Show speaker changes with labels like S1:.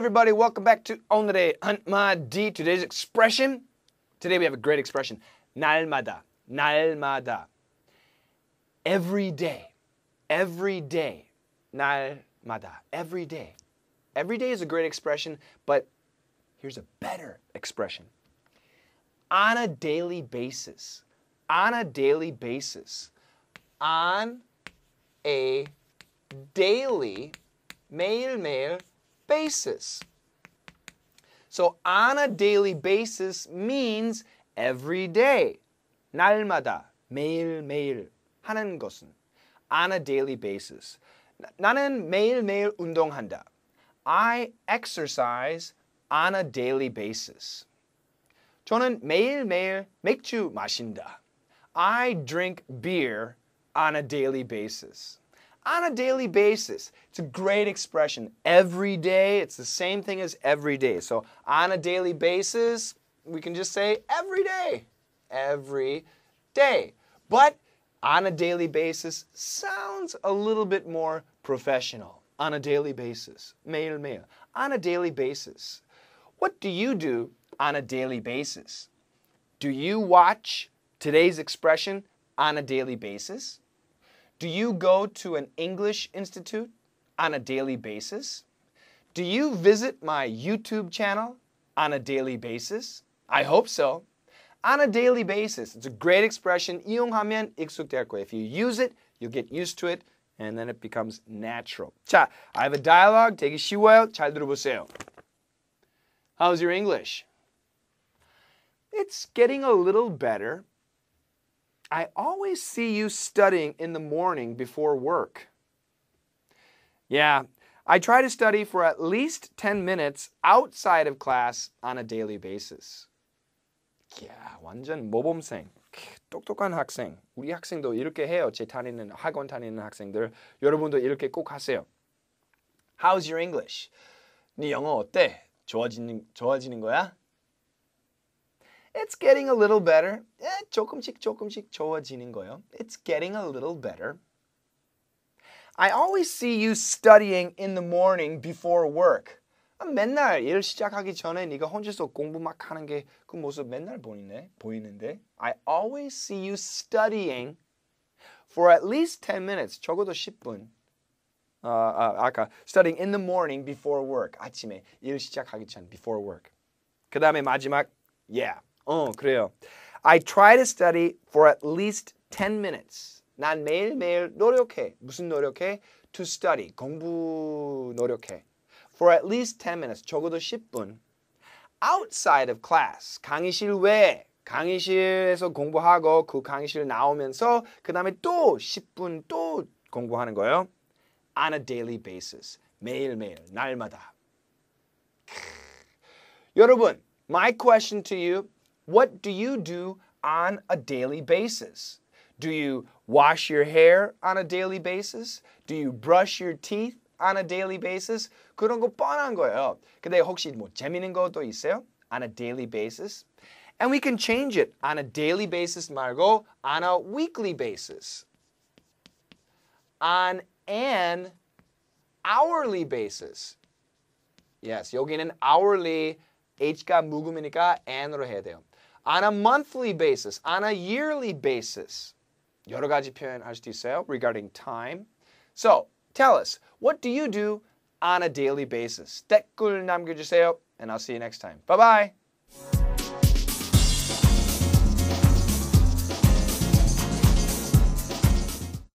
S1: everybody. Welcome back to On the Hunt. Antmadi. Today's expression. Today we have a great expression. Nalmada. Nalmada. Every day. Every day. Nalmada. Every day. Every day is a great expression, but here's a better expression. On a daily basis. On a daily basis. On a daily mail mail basis. So on a daily basis means every day. 날마다 매일매일 하는 것은 on a daily basis. 나는 매일매일 운동한다. I exercise on a daily basis. 저는 매일매일 맥주 마신다. I drink beer on a daily basis on a daily basis. It's a great expression. Every day, it's the same thing as every day. So on a daily basis, we can just say every day. Every day. But on a daily basis sounds a little bit more professional. On a daily basis. Mail, mail. On a daily basis. What do you do on a daily basis? Do you watch today's expression on a daily basis? Do you go to an English institute on a daily basis? Do you visit my YouTube channel on a daily basis? I hope so. On a daily basis. It's a great expression. 이용하면 익숙될 거예요. If you use it, you'll get used to it, and then it becomes natural. 자, I have a dialogue. 되게 쉬워요. 잘 들어보세요. How's your English? It's getting a little better. I always see you studying in the morning before work. Yeah, I try to study for at least 10 minutes outside of class on a daily basis. 야, 완전 모범생. 똑똑한 학생. 우리 학생도 이렇게 해요. 제 다니는 학원 다니는 학생들. 여러분도 이렇게 꼭 하세요. How's your English? 네 영어 어때? 좋아지는 좋아지는 거야? It's getting a little better. 예, 조금씩 조금씩 좋아지는 거요. It's getting a little better. I always see you studying in the morning before work. 맨날 일 시작하기 전에 네가 혼자서 공부 막 하는 게 그 모습 맨날 보이네, 보이는데. I always see you studying for at least 10 minutes. 적어도 10분. 어, 아, 아까 studying in the morning before work. 아침에 일 시작하기 전 before work. 그 다음에 마지막 yeah. 어, 그래요. I try to study for at least 10 minutes. 난 매일매일 노력해. 무슨 노력해? To study. 공부 노력해. For at least 10 minutes. 적어도 10분. Outside of class. 강의실 외. 강의실에서 공부하고 그 강의실 나오면서 그 다음에 또 10분 또 공부하는 거예요. On a daily basis. 매일매일, 날마다. 여러분, my question to you what do you do on a daily basis? Do you wash your hair on a daily basis? Do you brush your teeth on a daily basis? 그런 거 뻔한 거예요. 근데 혹시 뭐 재밌는 것도 있어요? On a daily basis? And we can change it on a daily basis 말고 on a weekly basis. On an hourly basis. Yes, 여기는 hourly h가 묵음이니까 an으로 해야 돼요. on a monthly basis, on a yearly basis. 여러 가지 표현할 수도 있어요 regarding time. So, tell us, what do you do on a daily basis? 댓글 남겨주세요 and I'll see you next time. Bye-bye.